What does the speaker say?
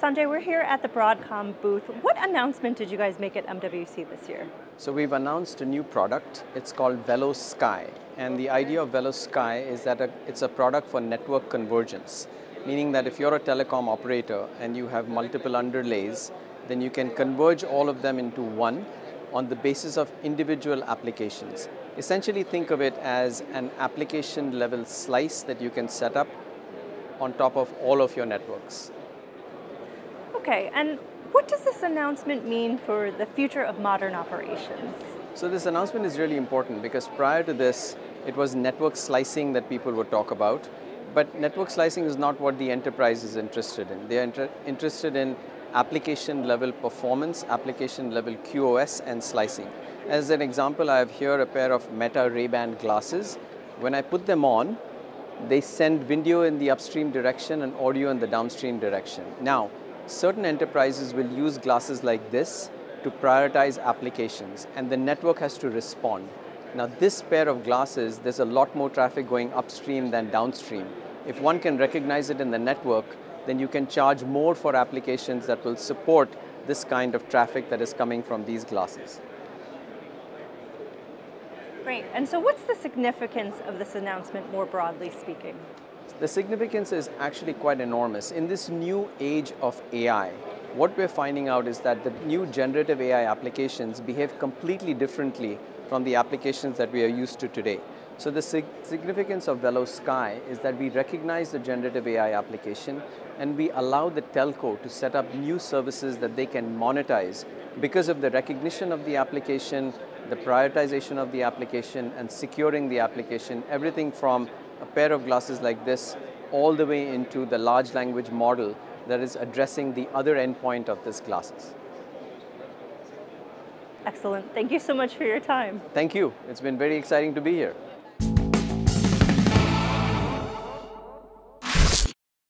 Sanjay, we're here at the Broadcom booth. What announcement did you guys make at MWC this year? So we've announced a new product. It's called VeloSky. And the idea of VeloSky is that it's a product for network convergence, meaning that if you're a telecom operator and you have multiple underlays, then you can converge all of them into one on the basis of individual applications. Essentially think of it as an application level slice that you can set up on top of all of your networks. Okay, and what does this announcement mean for the future of modern operations? So this announcement is really important because prior to this, it was network slicing that people would talk about. But network slicing is not what the enterprise is interested in. They are inter interested in application level performance, application level QoS and slicing. As an example, I have here a pair of Meta Ray-Ban glasses. When I put them on, they send video in the upstream direction and audio in the downstream direction. Now, certain enterprises will use glasses like this to prioritize applications and the network has to respond. Now this pair of glasses, there's a lot more traffic going upstream than downstream. If one can recognize it in the network, then you can charge more for applications that will support this kind of traffic that is coming from these glasses. Great, and so what's the significance of this announcement more broadly speaking? The significance is actually quite enormous. In this new age of AI, what we're finding out is that the new generative AI applications behave completely differently from the applications that we are used to today. So the sig significance of VeloSky is that we recognize the generative AI application and we allow the telco to set up new services that they can monetize because of the recognition of the application, the prioritization of the application and securing the application, everything from a pair of glasses like this all the way into the large language model that is addressing the other endpoint of this glasses. Excellent. Thank you so much for your time. Thank you. It's been very exciting to be here.